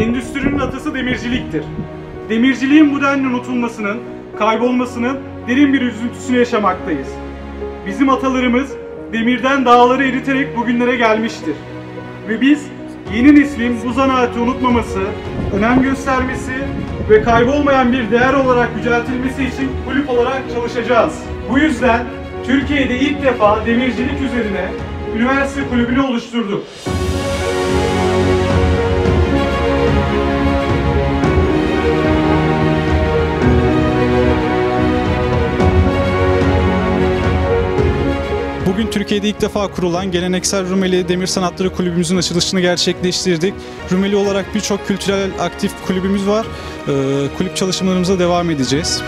endüstrinin atası demirciliktir. Demirciliğin bu denli unutulmasının, kaybolmasının derin bir üzüntüsünü yaşamaktayız. Bizim atalarımız demirden dağları eriterek bugünlere gelmiştir. Ve biz yeni neslin bu zanaatı unutmaması, önem göstermesi ve kaybolmayan bir değer olarak yüceltilmesi için kulüp olarak çalışacağız. Bu yüzden Türkiye'de ilk defa demircilik üzerine üniversite kulübünü oluşturduk. Bugün Türkiye'de ilk defa kurulan geleneksel Rumeli Demir Sanatları Kulübümüzün açılışını gerçekleştirdik. Rumeli olarak birçok kültürel aktif kulübümüz var. Ee, Kulüp çalışmalarımıza devam edeceğiz.